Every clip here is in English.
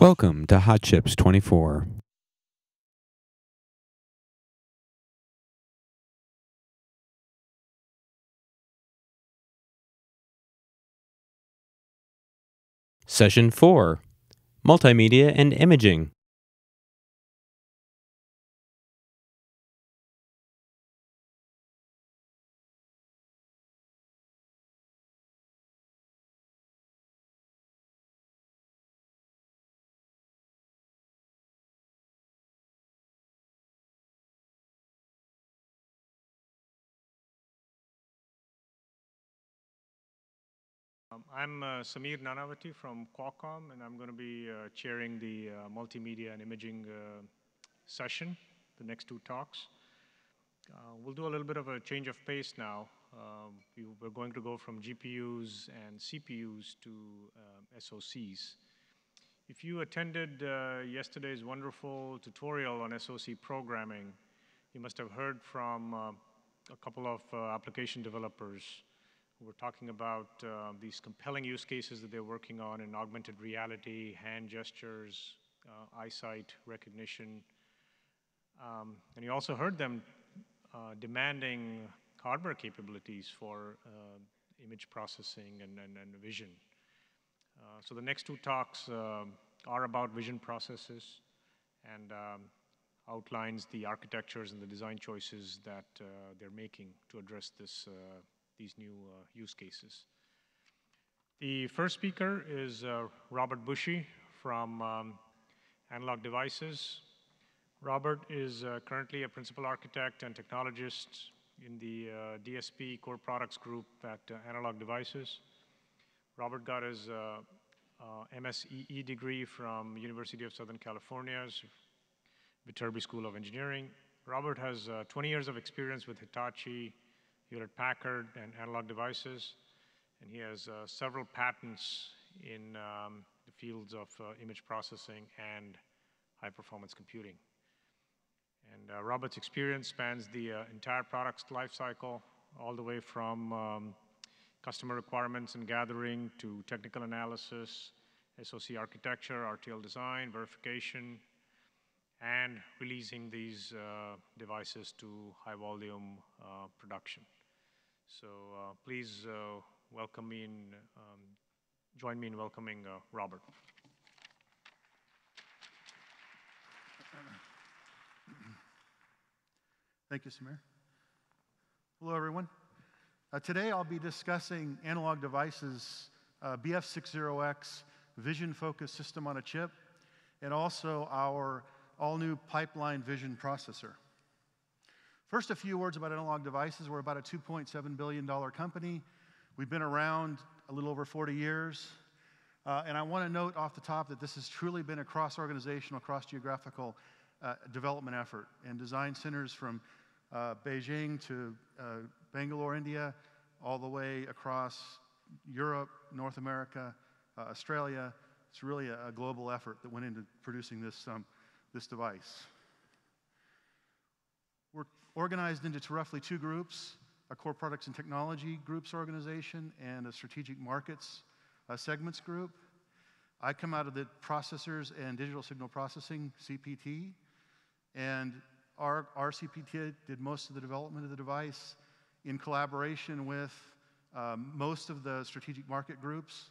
Welcome to Hot Chips 24. Session 4 Multimedia and Imaging. I'm uh, Samir Nanavati from Qualcomm, and I'm going to be uh, chairing the uh, multimedia and imaging uh, session, the next two talks. Uh, we'll do a little bit of a change of pace now. Um, we, we're going to go from GPUs and CPUs to um, SOCs. If you attended uh, yesterday's wonderful tutorial on SOC programming, you must have heard from a couple of application developers we're talking about uh, these compelling use cases that they're working on in augmented reality, hand gestures, uh, eyesight recognition. Um, and you also heard them uh, demanding hardware capabilities for uh, image processing and, and, and vision. Uh, so the next two talks um, are about vision processes and um, outlines the architectures and the design choices that uh, they're making to address this these new uh, use cases. The first speaker is uh, Robert Bushey from um, Analog Devices. Robert is uh, currently a principal architect and technologist in the uh, DSP core products group at uh, Analog Devices. Robert got his uh, MSEE degree from University of Southern California's Viterbi School of Engineering. Robert has 20 years of experience with Hitachi, Hewlett Packard and analog devices. And he has uh, several patents in um, the fields of uh, image processing and high performance computing. And uh, Robert's experience spans the entire product's lifecycle, all the way from um, customer requirements and gathering to technical analysis, SOC architecture, RTL design, verification, and releasing these uh, devices to high volume uh, production. So uh, please uh, welcome me in, um, join me in welcoming uh, Robert. Thank you, Samir. Hello, everyone. Uh, today I'll be discussing analog devices, uh, BF60X vision focused system on a chip, and also our all new pipeline vision processor. First, a few words about analog devices. We're about a $2.7 billion company. We've been around a little over 40 years. Uh, and I want to note off the top that this has truly been a cross organizational, cross geographical uh, development effort. And design centers from uh, Beijing to uh, Bangalore, India, all the way across Europe, North America, uh, Australia. It's really a, a, global effort that went into producing this, um, this device. Organized into roughly two groups a core products and technology groups organization and a strategic markets uh, segments group. I come out of the processors and digital signal processing, CPT, and our, our CPT did most of the development of the device in collaboration with um, most of the strategic market groups.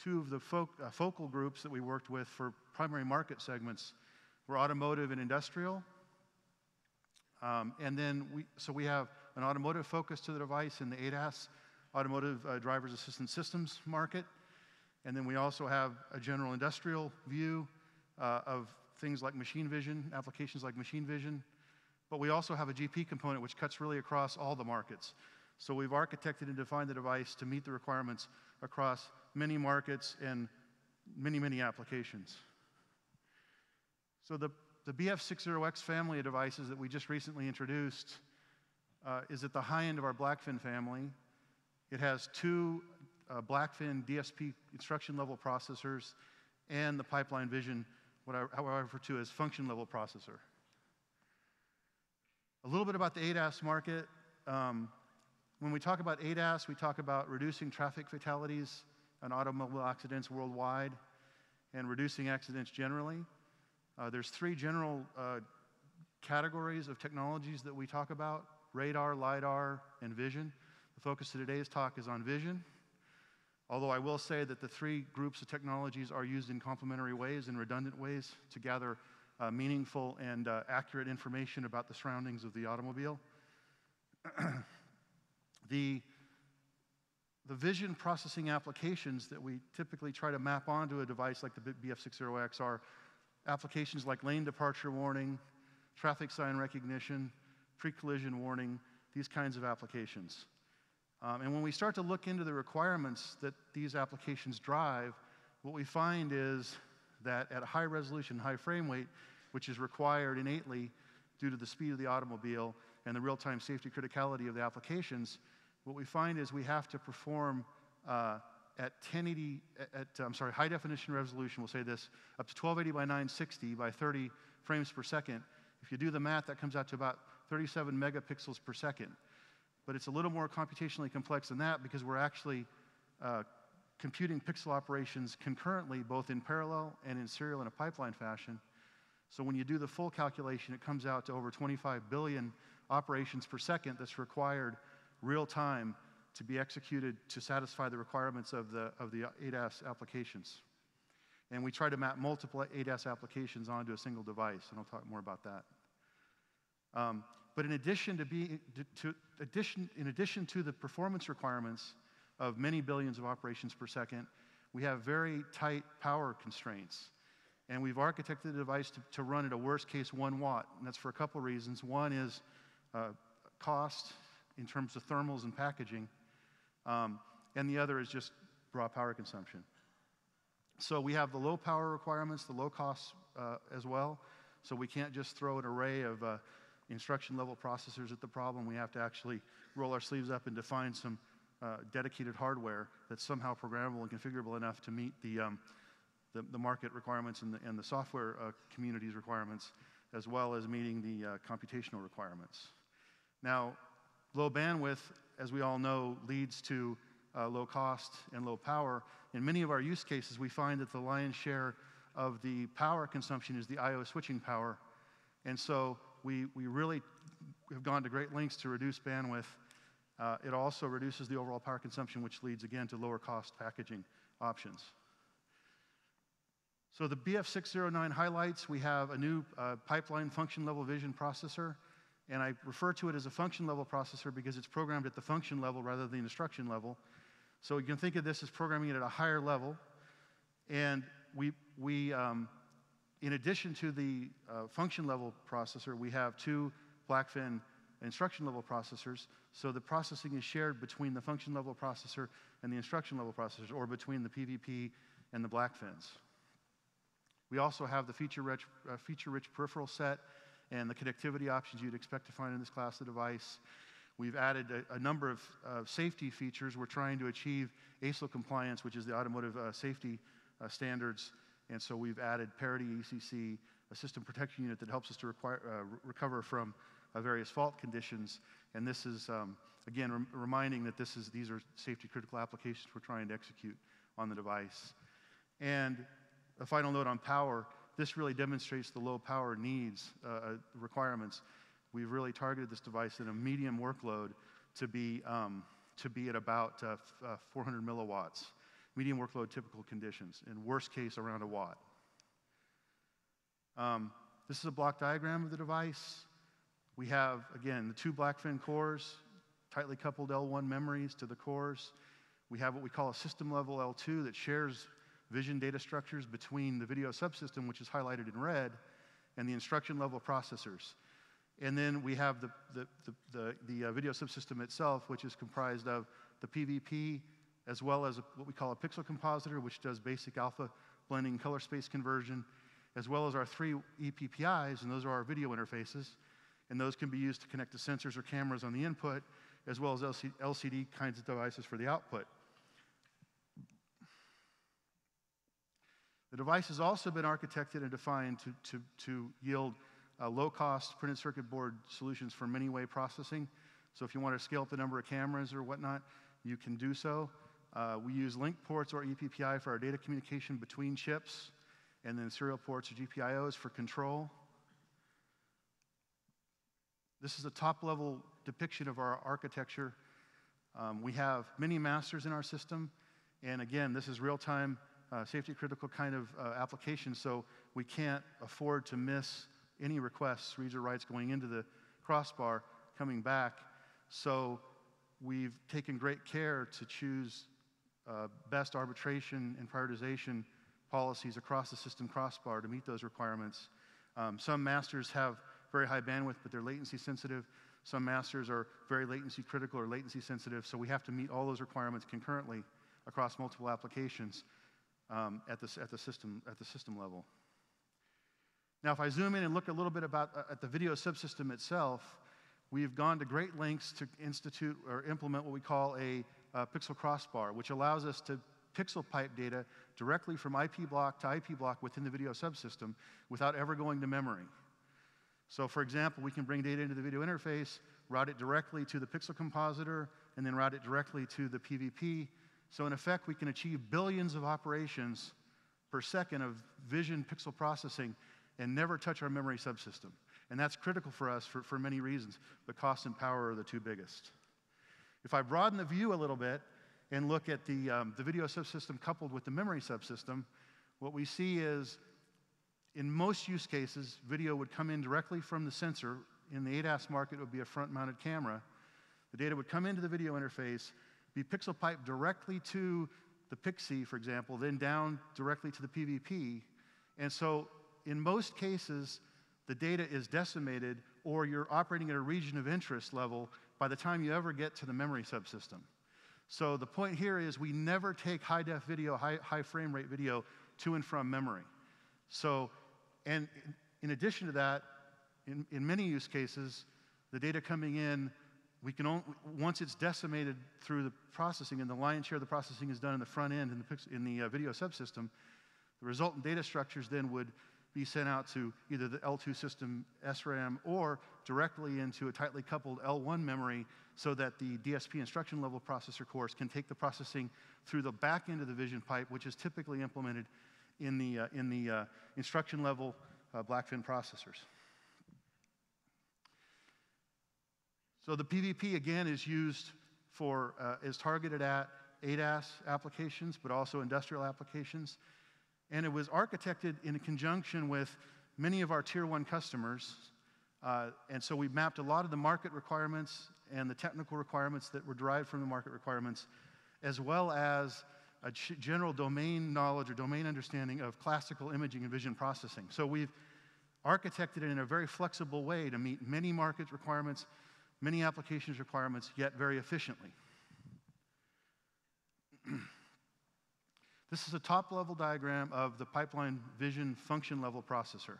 Two of the uh, focal groups that we worked with for primary market segments were automotive and industrial, um, and then we, so we have an automotive focus to the device in the ADAS, automotive uh, driver's assistance systems market. And then we also have a general industrial view uh, of things like machine vision, applications like machine vision. But we also have a GP component which cuts really across all the markets. So we've architected and defined the device to meet the requirements across many markets and many, many applications. So the the BF60X family of devices that we just recently introduced uh, is at the high end of our Blackfin family. It has two uh, Blackfin DSP instruction level processors and the Pipeline Vision, what I, how I refer to as function level processor. A little bit about the ADAS market. Um, when we talk about ADAS, we talk about reducing traffic fatalities and automobile accidents worldwide. and reducing accidents generally. Uh, there's three general uh, categories of technologies that we talk about radar, LIDAR, and vision. The focus of today's talk is on vision. Although I will say that the three groups of technologies are used in complementary ways and redundant ways to gather uh, meaningful and uh, accurate information about the surroundings of the automobile. the, the vision processing applications that we typically try to map onto a device like the BF60X are applications like lane departure warning, traffic sign recognition, pre-collision warning, these kinds of applications. Um, and when we start to look into the requirements that these applications drive, what we find is that at high resolution, high frame rate, which is required innately due to the speed of the automobile and the real-time safety criticality of the applications, what we find is we have to perform uh, at 1080, at, I'm sorry, high definition resolution, we'll say this, up to 1280 by 960 by 30 frames per second. If you do the math, that comes out to about 37 megapixels per second. But it's a little more computationally complex than that because we're actually uh, computing pixel operations concurrently, both in parallel and in serial in a pipeline fashion. So when you do the full calculation, it comes out to over 25 billion operations per second that's required real time to be executed to satisfy the requirements of the, of the ADAS applications. And we try to map multiple ADAS applications onto a single device, and I'll talk more about that. Um, but in addition to, be, to addition, in addition to the performance requirements of many billions of operations per second, we have very tight power constraints. And we've architected the device to, to run at a worst case one watt. And that's for a couple reasons. One is uh, cost in terms of thermals and packaging. Um, and the other is just raw power consumption. So we have the low power requirements, the low costs uh, as well. So we can't just throw an array of uh, instruction level processors at the problem. We have to actually roll our sleeves up and define some uh, dedicated hardware that's somehow programmable and configurable enough to meet the, um, the, the, market requirements and the, and the software uh, community's requirements, as well as meeting the uh, computational requirements. Now, low bandwidth, as we all know, leads to uh, low cost and low power. In many of our use cases, we find that the lion's share of the power consumption is the I.O. switching power. And so we, we really have gone to great lengths to reduce bandwidth. Uh, it also reduces the overall power consumption, which leads again to lower cost packaging options. So the BF609 highlights, we have a new uh, pipeline function level vision processor. And I refer to it as a function level processor because it's programmed at the function level rather than the instruction level. So you can think of this as programming it at a higher level. And we, we um, in addition to the uh, function level processor, we have two Blackfin instruction level processors. So the processing is shared between the function level processor and the instruction level processors, or between the PVP and the Blackfins. We also have the feature-rich, uh, feature-rich peripheral set and the connectivity options you'd expect to find in this class of device. We've added a, a number of uh, safety features. We're trying to achieve ASIL compliance, which is the automotive uh, safety uh, standards and so we've added Parity ECC, a system protection unit that helps us to require, uh, recover from uh, various fault conditions. And this is, um, again, rem reminding that this is, these are safety critical applications we're trying to execute on the device. And a final note on power, this really demonstrates the low power needs, uh, uh requirements. We've really targeted this device in a medium workload to be, um, to be at about uh, uh, 400 milliwatts medium workload typical conditions, in worst case around a watt. Um, this is a block diagram of the device. We have, again, the two Blackfin cores, tightly coupled L1 memories to the cores. We have what we call a system level L2 that shares vision data structures between the video subsystem, which is highlighted in red, and the instruction level processors. And then we have the, the, the, the, the uh, video subsystem itself, which is comprised of the PVP as well as a, what we call a pixel compositor, which does basic alpha blending color space conversion, as well as our three ePPIs, and those are our video interfaces. And those can be used to connect to sensors or cameras on the input, as well as LCD, LCD kinds of devices for the output. The device has also been architected and defined to, to, to yield uh, low-cost printed circuit board solutions for many-way processing. So if you want to scale up the number of cameras or whatnot, you can do so. Uh, we use link ports or ePPI for our data communication between chips. and then serial ports or GPIOs for control. This is a top level depiction of our architecture. Um, we have many masters in our system, and again, this is real time uh, safety critical kind of uh, application, so we can't afford to miss any requests, reads or writes going into the crossbar, coming back. So we've taken great care to choose uh, best arbitration and prioritization policies across the system crossbar to meet those requirements. Um, some masters have very high bandwidth, but they're latency sensitive. Some masters are very latency critical or latency sensitive, so we have to meet all those requirements concurrently across multiple applications um, at, the, at, the system, at the system level. Now, if I zoom in and look a little bit about uh, at the video subsystem itself, we've gone to great lengths to institute or implement what we call a uh, pixel crossbar, which allows us to pixel pipe data directly from IP block to IP block within the video subsystem without ever going to memory. So, for example, we can bring data into the video interface, route it directly to the pixel compositor, and then route it directly to the PVP. So, in effect, we can achieve billions of operations per second of vision pixel processing and never touch our memory subsystem. And that's critical for us for, for many reasons. The cost and power are the two biggest. If I broaden the view a little bit and look at the, um, the video subsystem coupled with the memory subsystem, what we see is in most use cases, video would come in directly from the sensor. In the ADAS market, it would be a front mounted camera. The data would come into the video interface, be pixel piped directly to the Pixie, for example, then down directly to the PVP. And so in most cases, the data is decimated or you're operating at a region of interest level by the time you ever get to the memory subsystem. So the point here is we never take high def video, high, high frame rate video to and from memory. So, and in addition to that, in, in many use cases, the data coming in, we can only, once it's decimated through the processing, and the lion's share of the processing is done in the front end in the, in the uh, video subsystem, the resultant data structures then would be sent out to either the L2 system SRAM or directly into a tightly coupled L1 memory so that the DSP instruction level processor cores can take the processing through the back end of the vision pipe, which is typically implemented in the, uh, in the uh, instruction level uh, Blackfin processors. So the PVP again is used for, uh, is targeted at ADAS applications, but also industrial applications. And it was architected in conjunction with many of our tier one customers. Uh, and so we mapped a lot of the market requirements and the technical requirements that were derived from the market requirements, as well as a general domain knowledge or domain understanding of classical imaging and vision processing. So we've architected it in a very flexible way to meet many market requirements, many applications requirements, yet very efficiently. This is a top level diagram of the pipeline vision function level processor.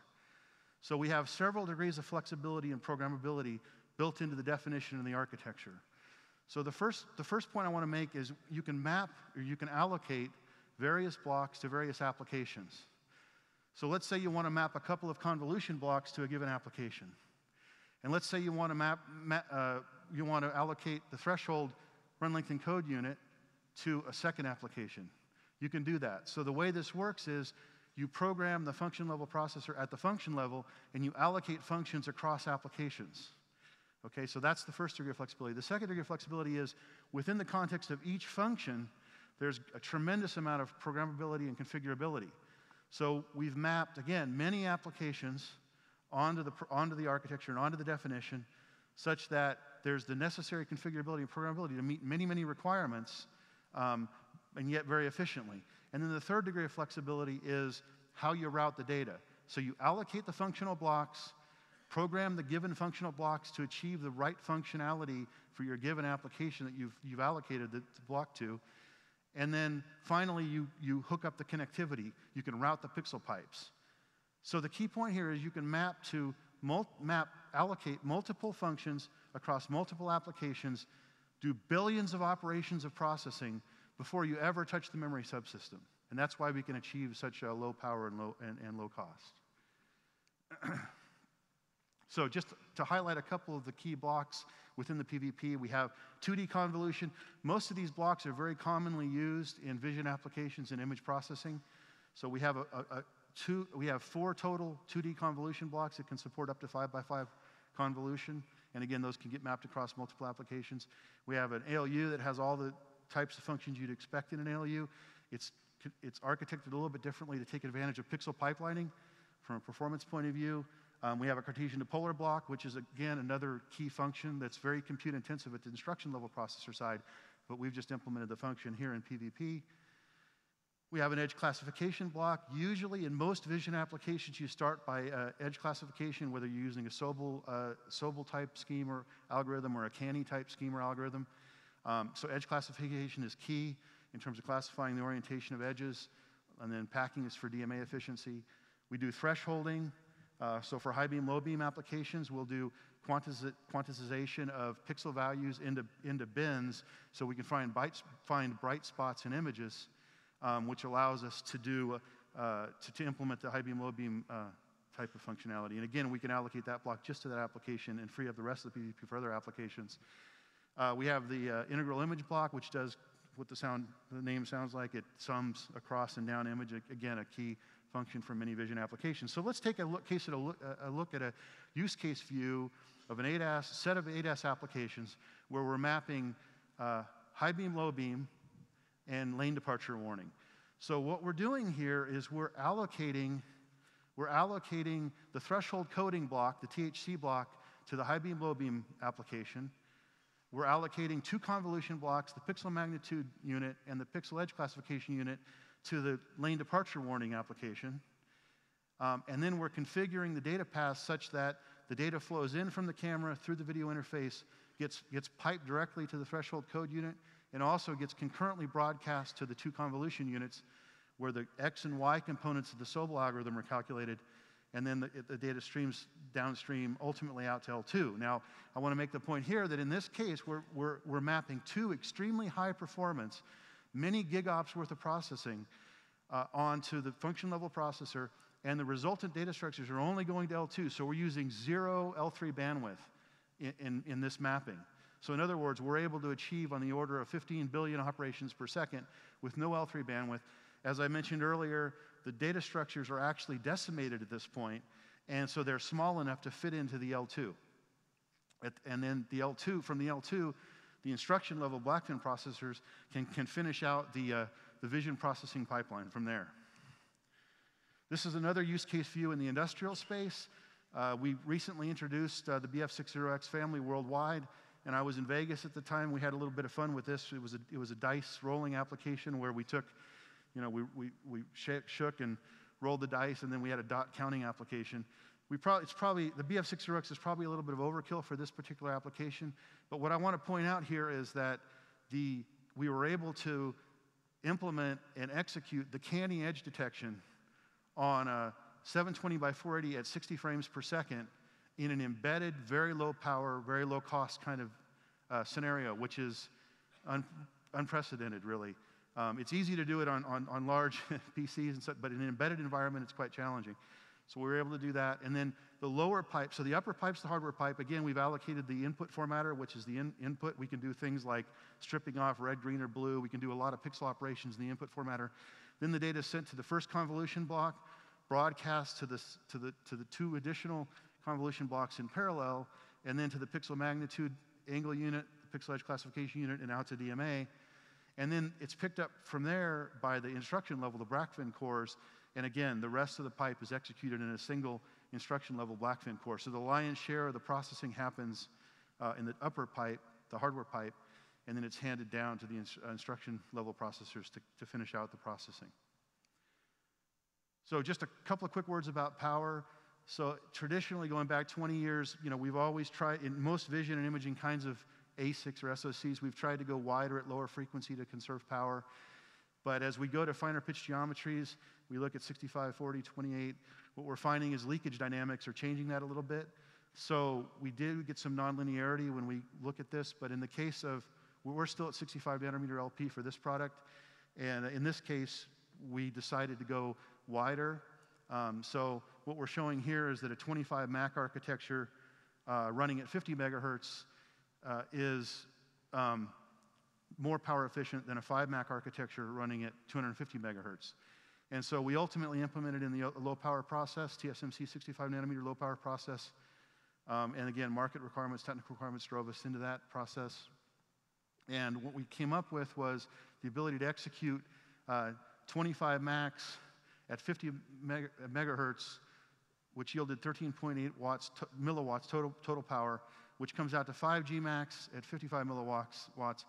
So we have several degrees of flexibility and programmability built into the definition and the architecture. So the first, the first point I want to make is you can map or you can allocate various blocks to various applications. So let's say you want to map a couple of convolution blocks to a given application. And let's say you want to map, uh, you want to allocate the threshold run length and code unit to a second application you can do that. So the way this works is you program the function level processor at the function level and you allocate functions across applications. Okay, so that's the first degree of flexibility. The second degree of flexibility is within the context of each function, there's a tremendous amount of programmability and configurability. So we've mapped, again, many applications onto the, onto the architecture and onto the definition such that there's the necessary configurability and programmability to meet many, many requirements um, and yet very efficiently. And then the third degree of flexibility is how you route the data. So you allocate the functional blocks, program the given functional blocks to achieve the right functionality for your given application that you've, you've allocated the, the block to. And then finally, you, you hook up the connectivity. You can route the pixel pipes. So the key point here is you can map to mul- map, allocate multiple functions across multiple applications, do billions of operations of processing before you ever touch the memory subsystem. And that's why we can achieve such a low power and low, and, and low cost. so just to highlight a couple of the key blocks within the PVP, we have 2D convolution. Most of these blocks are very commonly used in vision applications and image processing. So we have a, a, a two, we have four total 2D convolution blocks that can support up to five by five convolution. And again, those can get mapped across multiple applications. We have an ALU that has all the types of functions you'd expect in an ALU. It's, it's architected a little bit differently to take advantage of pixel pipelining from a performance point of view. Um, we have a Cartesian to polar block, which is again another key function that's very compute intensive at the instruction level processor side, but we've just implemented the function here in PVP. We have an edge classification block. Usually, in most vision applications, you start by uh, edge classification, whether you're using a Sobel, uh, Sobel type scheme or algorithm or a Canny type scheme or algorithm. Um, so, edge classification is key in terms of classifying the orientation of edges, and then packing is for DMA efficiency. We do thresholding. Uh, so, for high beam, low beam applications, we'll do quantiz quantization of pixel values into, into bins so we can find, bites, find bright spots in images um, which allows us to do, uh, to, to, implement the high beam, low beam uh, type of functionality. And again, we can allocate that block just to that application and free up the rest of the PVP for other applications. Uh, we have the uh, integral image block, which does what the sound, the name sounds like. It sums across and down image. Again, a key function for many vision applications. So let's take a look, case at a, look, a look at a use case view of an ADAS set of ADAS applications where we're mapping uh, high beam, low beam, and lane departure warning. So what we're doing here is we're allocating, we're allocating the threshold coding block, the THC block, to the high beam, low beam application. We're allocating two convolution blocks, the pixel magnitude unit and the pixel edge classification unit, to the lane departure warning application. Um, and then we're configuring the data path such that the data flows in from the camera through the video interface, gets, gets piped directly to the threshold code unit, and also gets concurrently broadcast to the two convolution units where the x and y components of the Sobel algorithm are calculated, and then the, the, data streams downstream ultimately out to L2. Now, I want to make the point here that in this case, we're, we're, we're mapping two extremely high performance, many gigops worth of processing uh, onto the function level processor, and the resultant data structures are only going to L2, so we're using zero L3 bandwidth in, in, in this mapping. So in other words, we're able to achieve on the order of 15 billion operations per second with no L3 bandwidth. As I mentioned earlier, the data structures are actually decimated at this point, and so they're small enough to fit into the L2. At, and then the L2, from the L2, the instruction level Blackfin processors can, can finish out the, uh, the vision processing pipeline from there. This is another use case view in the industrial space. Uh, we recently introduced uh, the BF60X family worldwide and I was in Vegas at the time. We had a little bit of fun with this. It was a, it was a dice rolling application where we took, you know, we, we, we shook and rolled the dice, and then we had a dot counting application. We probably, it's probably, the BF60X is probably a little bit of overkill for this particular application. But what I want to point out here is that the, we were able to implement and execute the canny edge detection on a 720 by 480 at 60 frames per second in an embedded, very low power, very low cost kind of uh, scenario, which is un unprecedented, really. Um, it's easy to do it on, on, on large PCs, and such, but in an embedded environment, it's quite challenging. So we were able to do that. And then the lower pipe, so the upper pipe's the hardware pipe. Again, we've allocated the input formatter, which is the in input. We can do things like stripping off red, green, or blue. We can do a lot of pixel operations in the input formatter. Then the data is sent to the first convolution block, broadcast to, this, to, the, to the two additional convolution blocks in parallel, and then to the pixel magnitude angle unit, the pixel edge classification unit, and out to DMA. And then it's picked up from there by the instruction level, the Blackfin cores. And again, the rest of the pipe is executed in a single instruction level Blackfin core. So the lion's share of the processing happens uh, in the upper pipe, the hardware pipe, and then it's handed down to the ins uh, instruction level processors to, to finish out the processing. So just a couple of quick words about power. So traditionally, going back 20 years, you know, we've always tried, in most vision and imaging kinds of ASICs or SoCs, we've tried to go wider at lower frequency to conserve power. But as we go to finer pitch geometries, we look at 65, 40, 28, what we're finding is leakage dynamics are changing that a little bit. So we did get some nonlinearity when we look at this, but in the case of, we're still at 65 nanometer LP for this product. And in this case, we decided to go wider. Um, so what we're showing here is that a 25 MAC architecture uh, running at 50 megahertz uh, is um, more power efficient than a 5 MAC architecture running at 250 megahertz. And so we ultimately implemented in the low power process, TSMC 65 nanometer low power process. Um, and again, market requirements, technical requirements drove us into that process. And what we came up with was the ability to execute uh, 25 MACs at 50 meg megahertz, which yielded 13.8 watts, milliwatts total, total power, which comes out to 5 GMACs at 55 milliwatts, watts,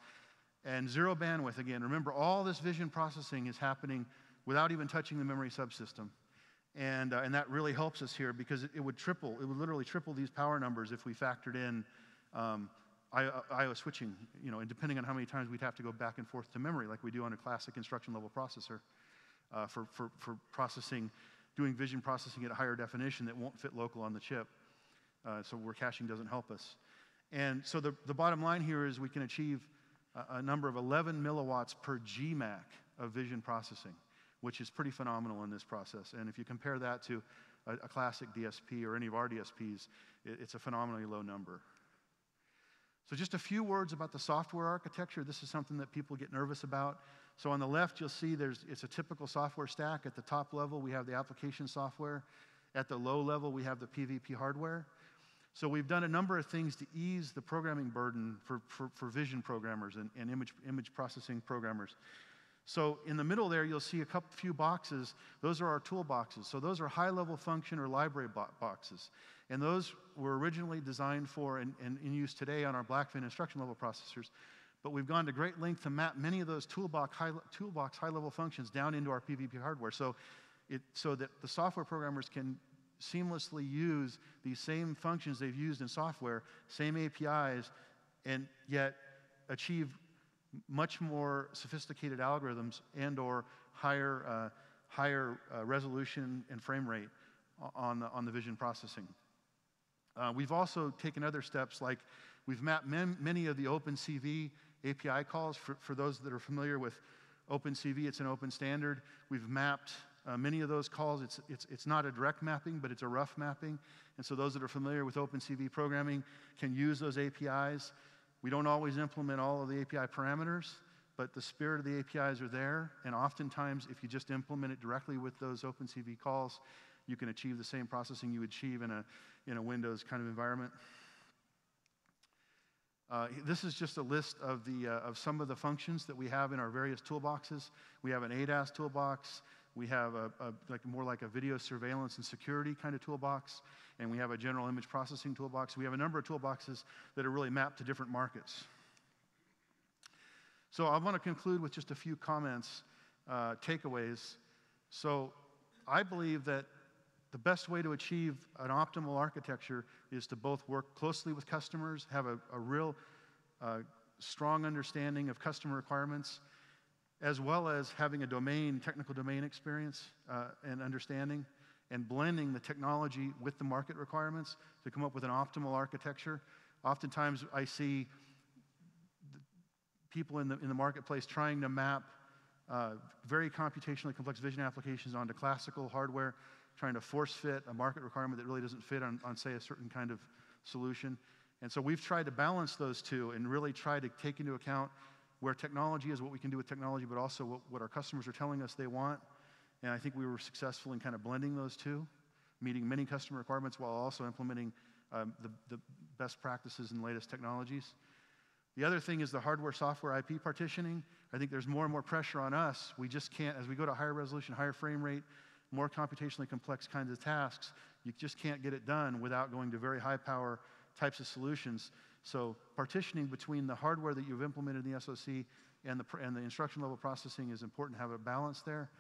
and zero bandwidth again. Remember, all this vision processing is happening without even touching the memory subsystem. And, uh, and that really helps us here because it, it, would triple, it would literally triple these power numbers if we factored in um, IO switching, you know, and depending on how many times we'd have to go back and forth to memory like we do on a classic instruction level processor uh, for, for, for processing, doing vision processing at a higher definition that won't fit local on the chip. Uh, so where caching doesn't help us. And so the, the bottom line here is we can achieve a, a number of 11 milliwatts per GMAC of vision processing, which is pretty phenomenal in this process. And if you compare that to a, a classic DSP or any of our DSPs, it, it's a phenomenally low number. So, just a few words about the software architecture. This is something that people get nervous about. So, on the left, you'll see there's, it's a typical software stack. At the top level, we have the application software. At the low level, we have the PVP hardware. So we've done a number of things to ease the programming burden for, for, for vision programmers and, and image, image processing programmers. So in the middle there, you'll see a couple, few boxes. Those are our toolboxes. So those are high-level function or library bo boxes. And those were originally designed for and, and in use today on our Blackfin instruction level processors. But we've gone to great length to map many of those toolbox, high, toolbox high-level functions down into our PVP hardware. So, it, so that the software programmers can seamlessly use these same functions they've used in software, same APIs, and yet achieve much more sophisticated algorithms and or higher, uh, higher uh, resolution and frame rate on the, on the vision processing. Uh, we've also taken other steps like we've mapped many of the OpenCV API calls for, for those that are familiar with OpenCV, it's an open standard. We've mapped uh, many of those calls, it's, it's, it's not a direct mapping, but it's a rough mapping. And so those that are familiar with OpenCV programming can use those APIs. We don't always implement all of the API parameters, but the spirit of the APIs are there. And oftentimes, if you just implement it directly with those OpenCV calls, you can achieve the same processing you achieve in a, in a Windows kind of environment. Uh, this is just a list of, the, uh, of some of the functions that we have in our various toolboxes. We have an ADAS toolbox. We have a, a, like more like a video surveillance and security kind of toolbox, and we have a general image processing toolbox. We have a number of toolboxes that are really mapped to different markets. So I want to conclude with just a few comments, uh, takeaways. So I believe that the best way to achieve an optimal architecture is to both work closely with customers, have a, a real uh, strong understanding of customer requirements, as well as having a domain, technical domain experience uh, and understanding, and blending the technology with the market requirements to come up with an optimal architecture. Oftentimes, I see people in the, in the marketplace trying to map uh, very computationally complex vision applications onto classical hardware, trying to force fit a market requirement that really doesn't fit on, on say, a certain kind of solution. And so we've tried to balance those two and really try to take into account where technology is what we can do with technology, but also what, what our customers are telling us they want. And I think we were successful in kind of blending those two, meeting many customer requirements while also implementing um, the, the best practices and latest technologies. The other thing is the hardware software IP partitioning. I think there's more and more pressure on us. We just can't, as we go to higher resolution, higher frame rate, more computationally complex kinds of tasks, you just can't get it done without going to very high power types of solutions. So partitioning between the hardware that you've implemented in the SoC and the, and the instruction level processing is important to have a balance there.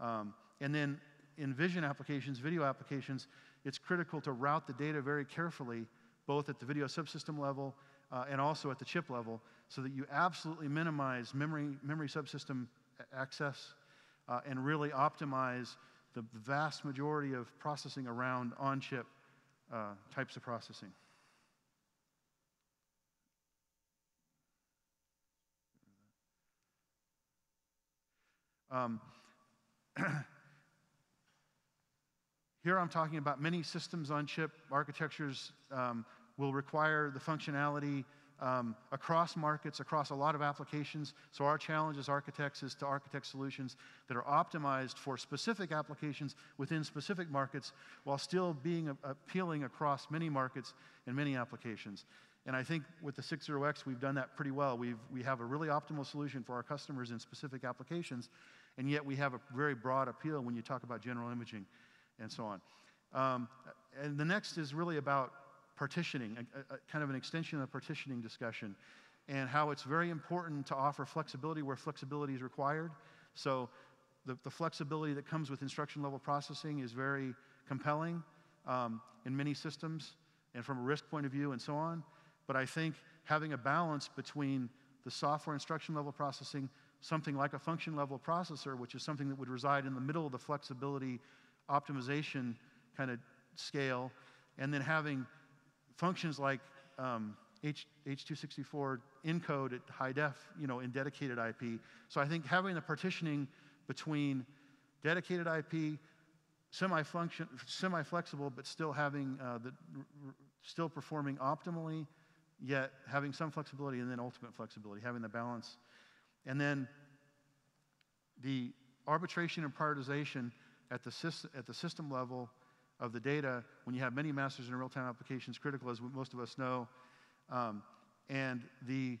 Um, and then in vision applications, video applications, it's critical to route the data very carefully, both at the video subsystem level uh, and also at the chip level, so that you absolutely minimize memory, memory subsystem access uh, and really optimize the vast majority of processing around on-chip uh, types of processing. Um, here I'm talking about many systems on chip architectures um, will require the functionality um, across markets, across a lot of applications. So our challenge as architects is to architect solutions that are optimized for specific applications within specific markets while still being a- appealing across many markets and many applications. And I think with the 60X, we've done that pretty well. We've, we have a really optimal solution for our customers in specific applications, and yet we have a very broad appeal when you talk about general imaging and so on. Um, and the next is really about partitioning, a, a, kind of an extension of the partitioning discussion, and how it's very important to offer flexibility where flexibility is required. So the, the flexibility that comes with instruction level processing is very compelling um, in many systems and from a risk point of view and so on. But I think having a balance between the software instruction level processing, something like a function level processor, which is something that would reside in the middle of the flexibility optimization kind of scale, and then having functions like um, H, H264 encode at high def, you know, in dedicated IP. So I think having the partitioning between dedicated IP, semi-function, semi-flexible, but still having uh, the, still performing optimally, yet having some flexibility and then ultimate flexibility, having the balance. And then the arbitration and prioritization at the, at the system level of the data when you have many masters in real-time applications critical, as most of us know. Um, and the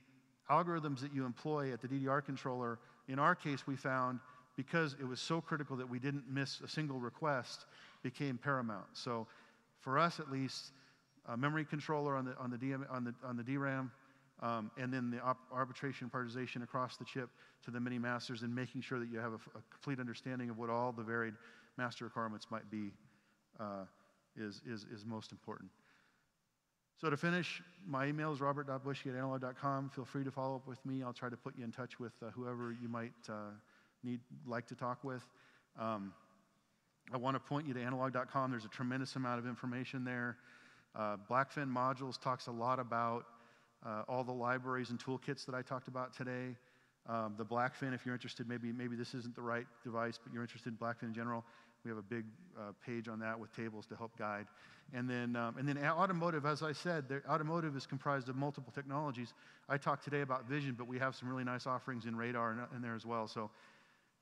algorithms that you employ at the DDR controller, in our case, we found because it was so critical that we didn't miss a single request, became paramount. So for us, at least, a memory controller on the, on the, DM, on the, on the DRAM, um, and then the arbitration prioritization across the chip to the many masters and making sure that you have a, a complete understanding of what all the varied master requirements might be uh, is, is, is most important. So to finish, my email is robert.bushey at analog.com. Feel free to follow up with me. I'll try to put you in touch with uh, whoever you might uh, need, like to talk with. Um, I want to point you to analog.com. There's a tremendous amount of information there. Uh, Blackfin Modules talks a lot about uh, all the libraries and toolkits that I talked about today. Um, the Blackfin, if you're interested, maybe, maybe this isn't the right device, but you're interested in Blackfin in general, we have a big uh, page on that with tables to help guide. And then, um, and then automotive, as I said, automotive is comprised of multiple technologies. I talked today about vision, but we have some really nice offerings in radar in, in there as well. So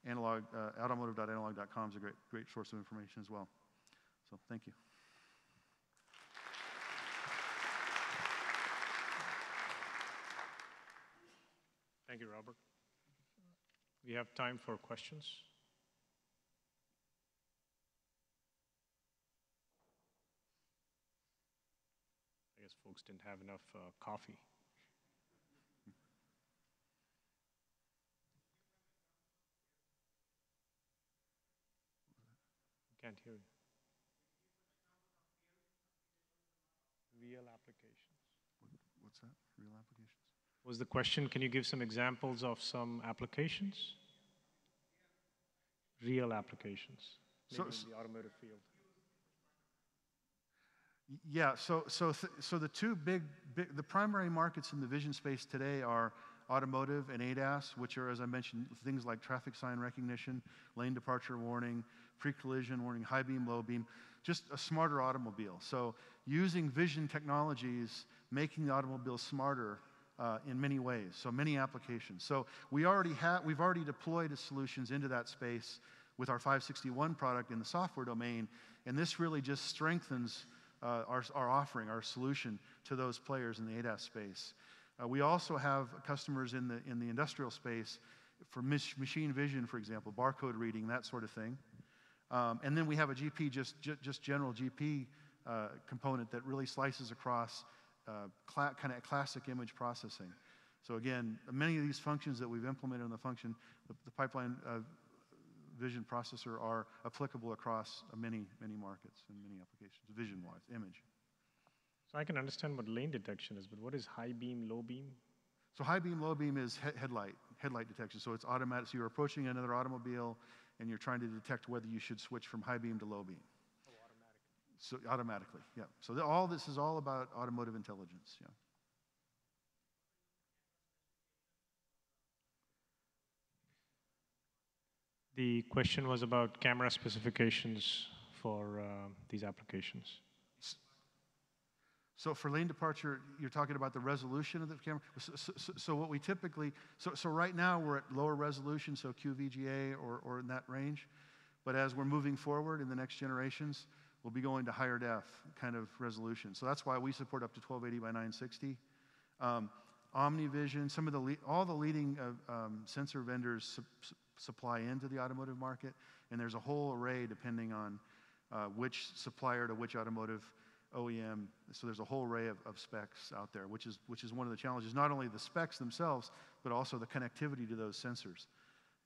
analog, uh, automotive.analog.com is a great, great source of information as well. So thank you. Thank you, Robert. We have time for questions. Folks didn't have enough uh, coffee. Can't hear you. Real applications. What's that? Real applications? Was the question, can you give some examples of some applications? Real applications, maybe So- in the automotive field. Yeah, so, so, th- so the two big, big, the primary markets in the vision space today are automotive and ADAS, which are, as I mentioned, things like traffic sign recognition, lane departure warning, pre-collision warning, high beam, low beam, just a smarter automobile. So using vision technologies, making the automobile smarter uh, in many ways, so many applications. So we already have, we've already deployed solutions into that space with our 561 product in the software domain, and this really just strengthens uh, our, our offering, our solution to those players in the ADAS space. Uh, we also have customers in the, in the industrial space for mach- machine vision, for example, barcode reading, that sort of thing. Um, and then we have a GP, just, ju- just general GP uh, component that really slices across uh, cla- kind of classic image processing. So again, many of these functions that we've implemented in the function, the, the pipeline uh, vision processor are applicable across many, many markets and many applications, vision-wise, image. So I can understand what lane detection is, but what is high beam, low beam? So high beam, low beam is he- headlight, headlight detection. So it's automatic. So you're approaching another automobile and you're trying to detect whether you should switch from high beam to low beam. Oh, automatically. So automatically, yeah. So all this is all about automotive intelligence, yeah. The question was about camera specifications for uh, these applications. So for lane departure, you're talking about the resolution of the camera. So, so, so, what we typically, so, so right now we're at lower resolution, so QVGA or, or in that range. But as we're moving forward in the next generations, we'll be going to higher def kind of resolution. So that's why we support up to 1280 by 960. Um, OmniVision, some of the all the leading uh, um, sensor vendors su supply into the automotive market, and there's a whole array depending on uh, which supplier to which automotive OEM. So there's a whole array of, of, specs out there, which is which is one of the challenges. Not only the specs themselves, but also the connectivity to those sensors.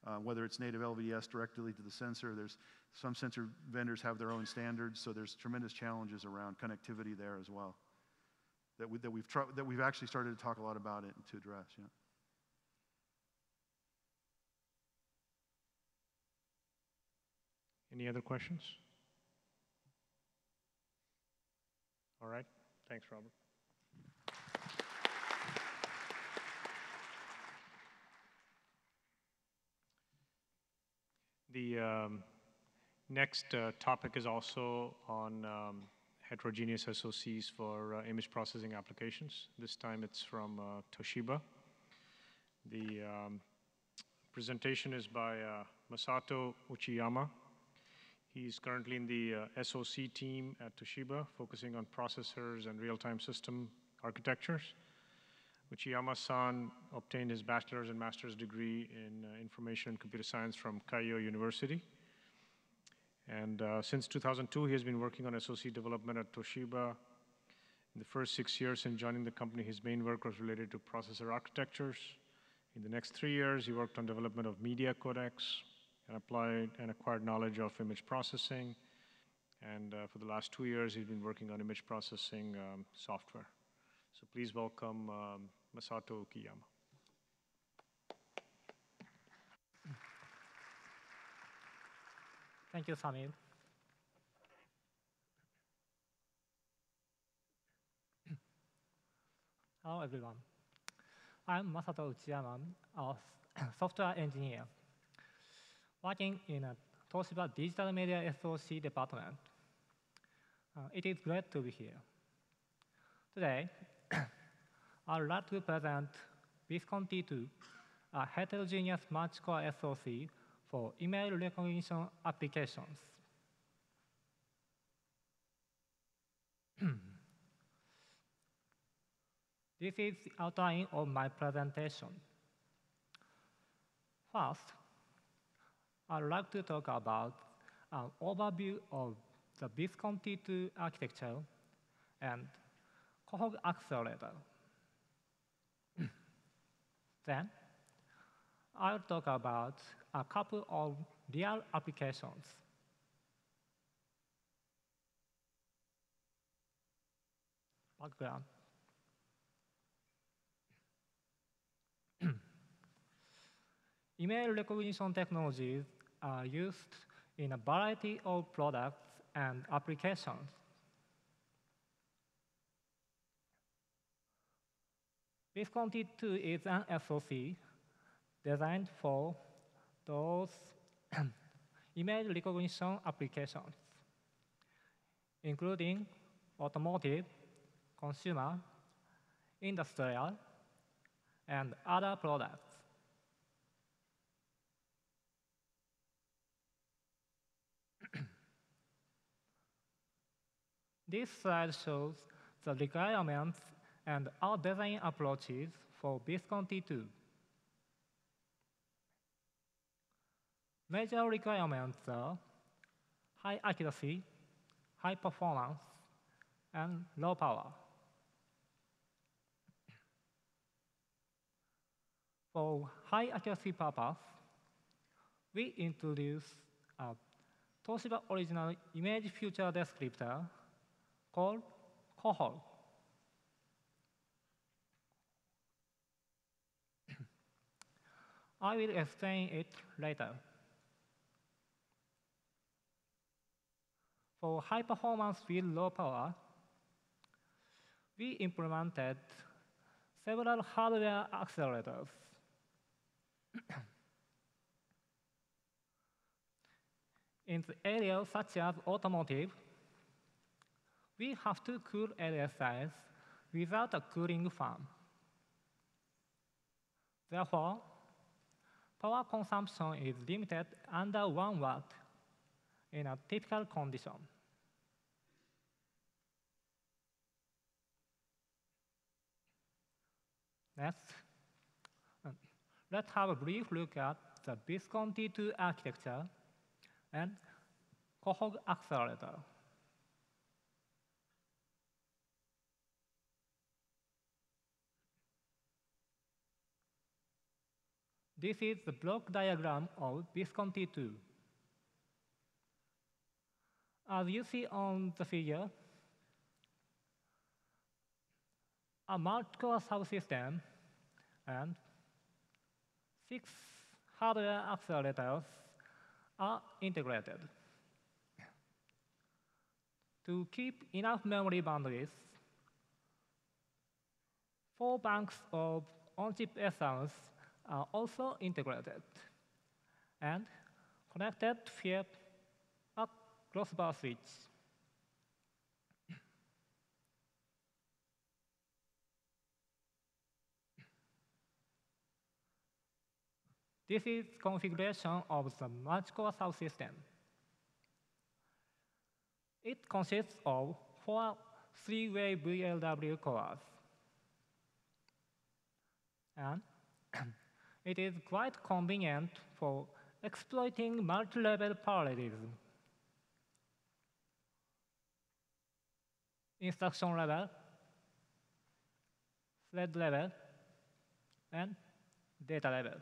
Uh, whether it's native LVDS directly to the sensor, there's some sensor vendors have their own standards, so there's tremendous challenges around connectivity there as well that, we, that, we've, that we've actually started to talk a lot about it and to address. Yeah. Any other questions? All right. Thanks, Robert. The um, next uh, topic is also on um, heterogeneous SoCs for uh, image processing applications. This time it's from uh, Toshiba. The um, presentation is by uh, Masato Uchiyama. He's currently in the uh, SoC team at Toshiba, focusing on processors and real-time system architectures. Uchiyama-san obtained his bachelor's and master's degree in uh, information and computer science from Keio University. And uh, since 2002, he has been working on SoC development at Toshiba. In the first six years since joining the company, his main work was related to processor architectures. In the next three years, he worked on development of media codecs and applied and acquired knowledge of image processing. And uh, for the last two years, he's been working on image processing um, software. So please welcome um, Masato Uchiyama. Thank you, Samir. Hello, everyone. I'm Masato Uchiyama, a software engineer, working in a Toshiba Digital Media SoC department. Uh, it is great to be here. Today, I'd like to present Visconti 2, a heterogeneous multi-core SoC for image recognition applications. this is the outline of my presentation. First, I'd like to talk about an overview of the Visconti 2 architecture and Cohog accelerator. then, I'll talk about a couple of real applications. Background. Image recognition technologies are used in a variety of products and applications. Visconti 2 is an SoC designed for those image recognition applications, including automotive, consumer, industrial, and other products. This slide shows the requirements and our design approaches for Visconti 2. Major requirements are high accuracy, high performance, and low power. For high accuracy purpose, we introduce a Toshiba original image feature descriptor called Cohog. I will explain it later. For high performance with low power, we implemented several hardware accelerators. In the areas such as automotive, we have to cool LSIs without a cooling fan. Therefore, power consumption is limited under 1 watt in a typical condition. Next, let's have a brief look at the Visconti 2 architecture and CoHOG accelerator. This is the block diagram of Visconti 2. As you see on the figure, a multi-core subsystem and six hardware accelerators are integrated. To keep enough memory bandwidth, four banks of on-chip SRAMs are also integrated and connected via a crossbar switch. This is configuration of the multi-core subsystem. It consists of four three-way VLIW cores. And it is quite convenient for exploiting multi-level parallelism. Instruction level, thread level, and data level.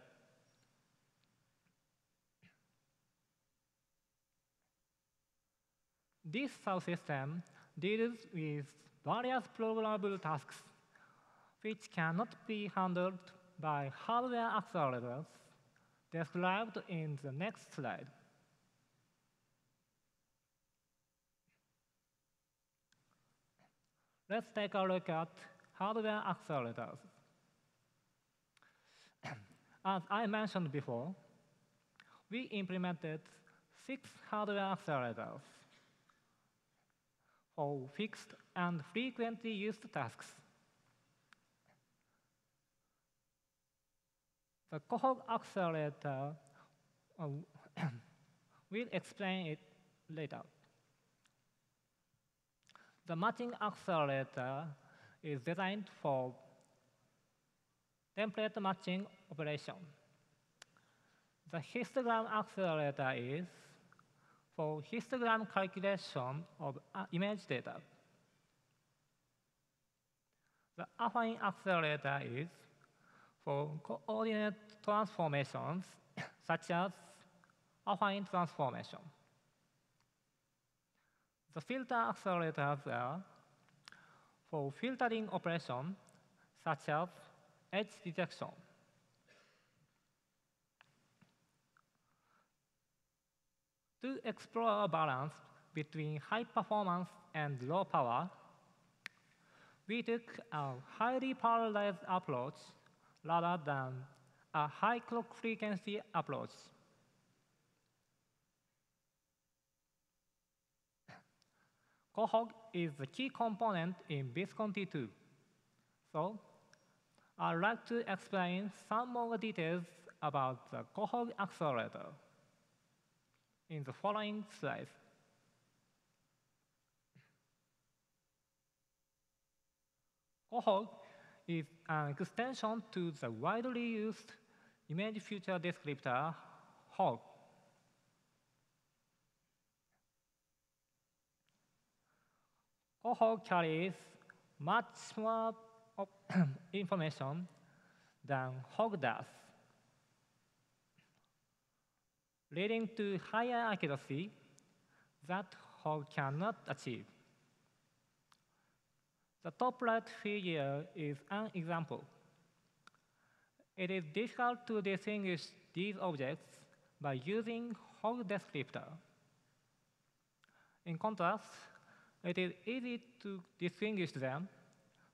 This subsystem deals with various programmable tasks which cannot be handled by hardware accelerators described in the next slide. Let's take a look at hardware accelerators. As I mentioned before, we implemented six hardware accelerators for fixed and frequently used tasks. The CoHOG accelerator uh, will explain it later. The matching accelerator is designed for template matching operation. The histogram accelerator is for histogram calculation of uh, image data. The affine accelerator is for coordinate transformations such as affine transformation. The filter accelerators are for filtering operation such as edge detection. To explore a balance between high performance and low power, we took a highly parallelized approach rather than a high clock frequency approach. CoHOG is the key component in Visconti 2. So I'd like to explain some more details about the CoHOG accelerator in the following slides. CoHOG is an uh, extension to the widely used image feature descriptor HOG. CoHOG carries much more information than HOG does, leading to higher accuracy that HOG cannot achieve. The top right figure is an example. It is difficult to distinguish these objects by using HOG descriptor. In contrast, it is easy to distinguish them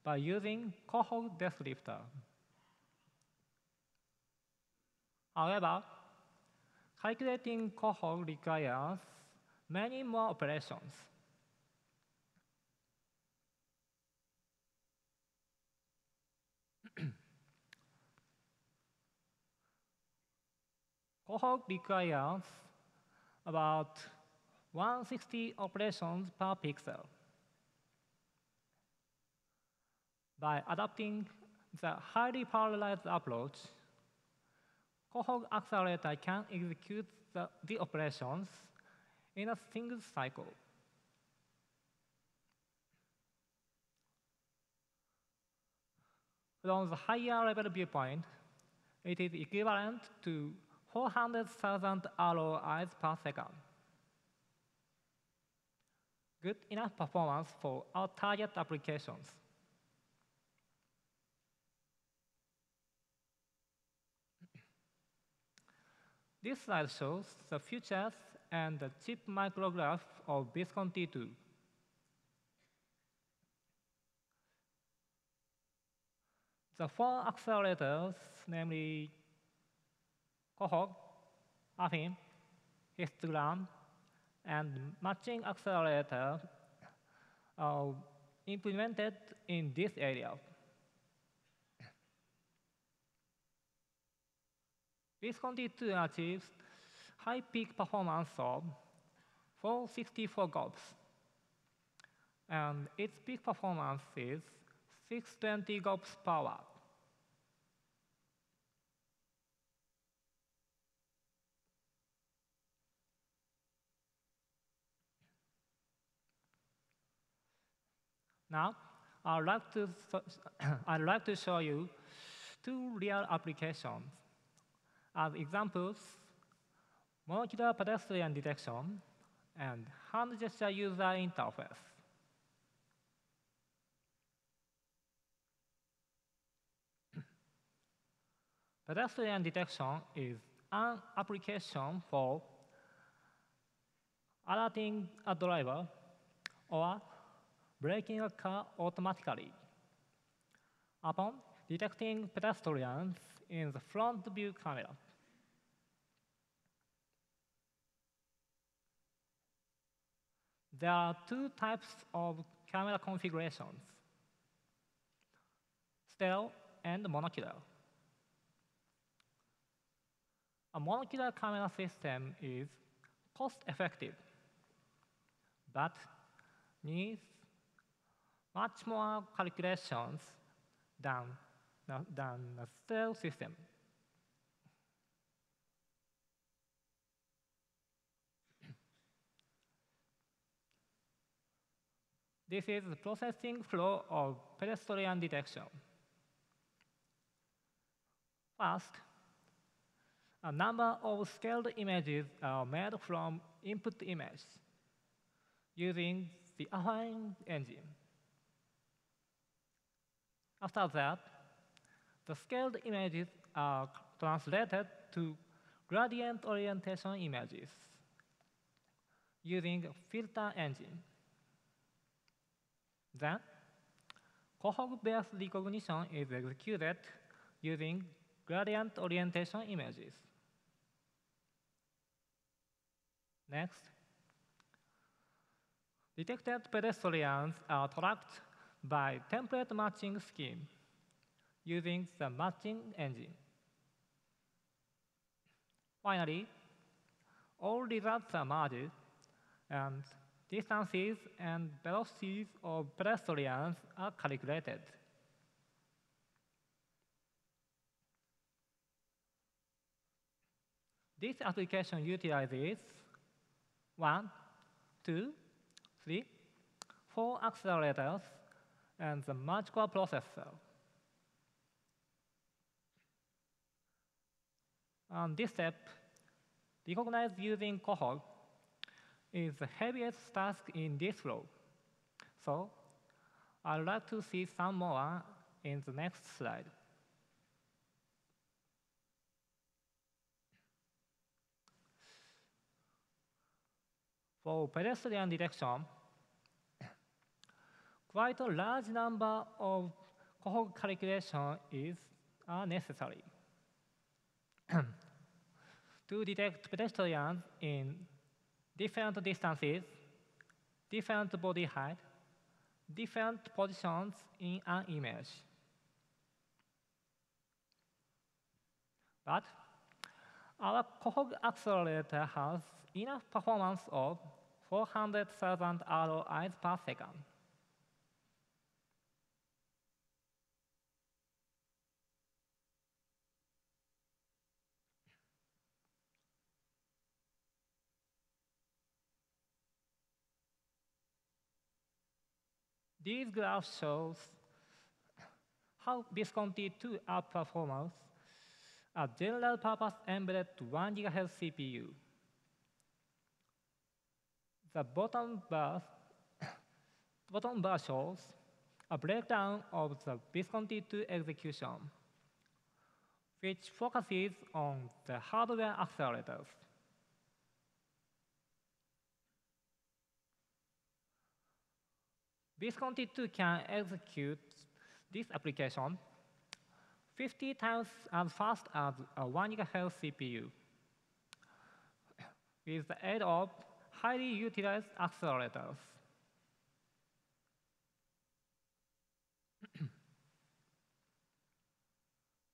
by using CoHOG descriptor. However, calculating CoHOG requires many more operations. CoHOG requires about 160 operations per pixel. By adopting the highly parallelized approach, CoHOG accelerator can execute the, the operations in a single cycle. From the higher level viewpoint, it is equivalent to 400,000 ROIs per second. Good enough performance for our target applications. This slide shows the features and the chip micrograph of Visconti 2. The four accelerators, namely CoHOG, Affine, histogram, and matching accelerator are implemented in this area. Visconti 2 achieves high peak performance of 464 GOPS, and its peak performance is 620 GOPS per watt. Now, I'd like to, I'd like to show you two real applications. As examples, monocular pedestrian detection and hand gesture user interface. pedestrian detection is an application for alerting a driver or braking a car automatically. Upon detecting pedestrians in the front view camera. There are two types of camera configurations, stereo and monocular. A monocular camera system is cost-effective, but needs much more calculations than, than a stereo system. This is the processing flow of pedestrian detection. First, a number of scaled images are made from input image using the Affine engine. After that, the scaled images are translated to gradient orientation images using filter engine. Then, CoHOG-based recognition is executed using gradient orientation images. Next, detected pedestrians are tracked by template matching scheme using the matching engine. Finally, all results are merged, and distances and velocities of pedestrians are calculated. This application utilizes one, two, three, four accelerators and the core processor. And this step, recognized using CoHOG, is the heaviest task in this flow. So I'd like to see some more in the next slide. For pedestrian detection, quite a large number of CoHOG calculation is necessary to detect pedestrians in different distances, different body height, different positions in an image. But Our COHOG accelerator has enough performance of 400,000 ROIs per second. These graphs shows how Visconti 2 outperforms a general purpose embedded 1 GHz CPU. The bottom bar, bottom bar shows a breakdown of the Visconti 2 execution, which focuses on the hardware accelerators. Visconti 2 can execute this application 50 times as fast as a 1 GHz CPU with the aid of highly utilized accelerators.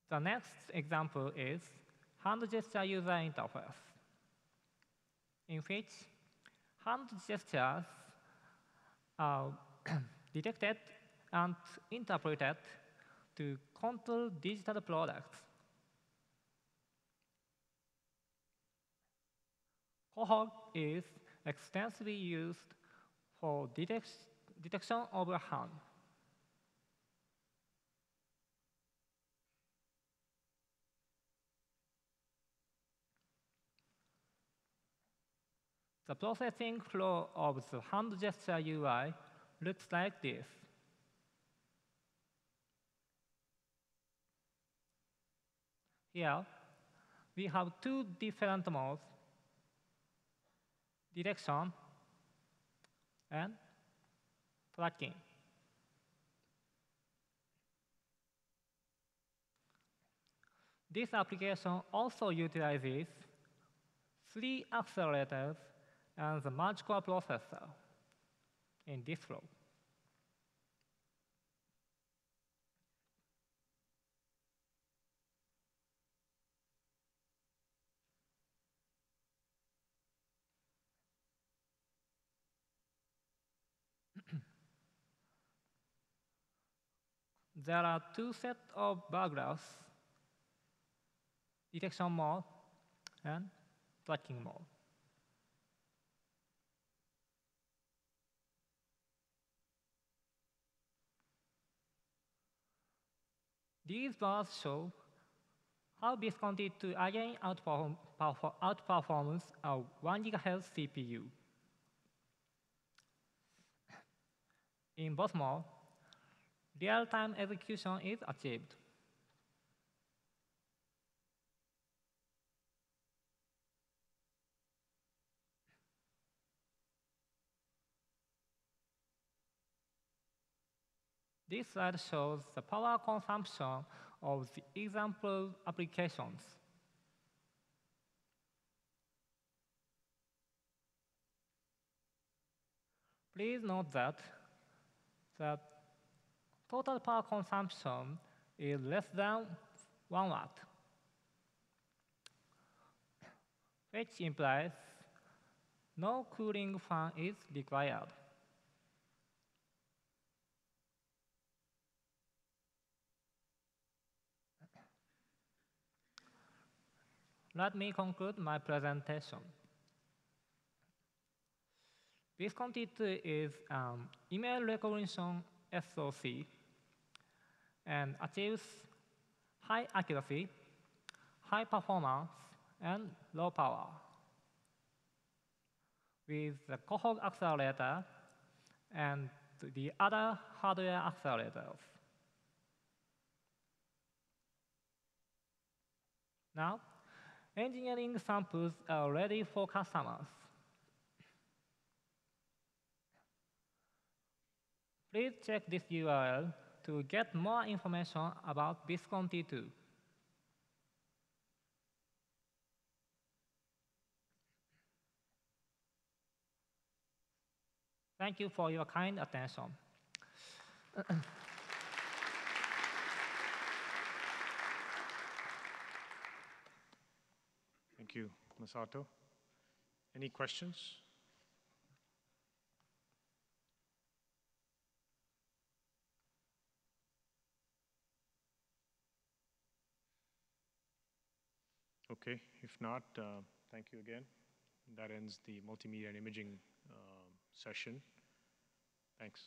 the next example is hand gesture user interface, in which hand gestures are detected and interpreted to control digital products. COHOG is extensively used for detect detection of a hand. The processing flow of the hand gesture UI looks like this. Here, we have two different modes, detection and tracking. This application also utilizes three accelerators and the merge core processor in this flow. there are two sets of bar graphs, detection mode and tracking mode. These bars show how Visconti 2 again outperform, outperforms a 1 GHz CPU. In both modes, real-time execution is achieved. This slide shows the power consumption of the example applications. Please note that the total power consumption is less than 1 watt, which implies no cooling fan is required. Let me conclude my presentation. Visconti 2 is an image recognition SOC and achieves high accuracy, high performance, and low power with the COHOG accelerator and the other hardware accelerators. Now, engineering samples are ready for customers. Please check this URL to get more information about Visconti 2. Thank you for your kind attention. Thank you, Masato. Any questions? Okay, if not, uh, thank you again. That ends the multimedia and imaging um, session. Thanks.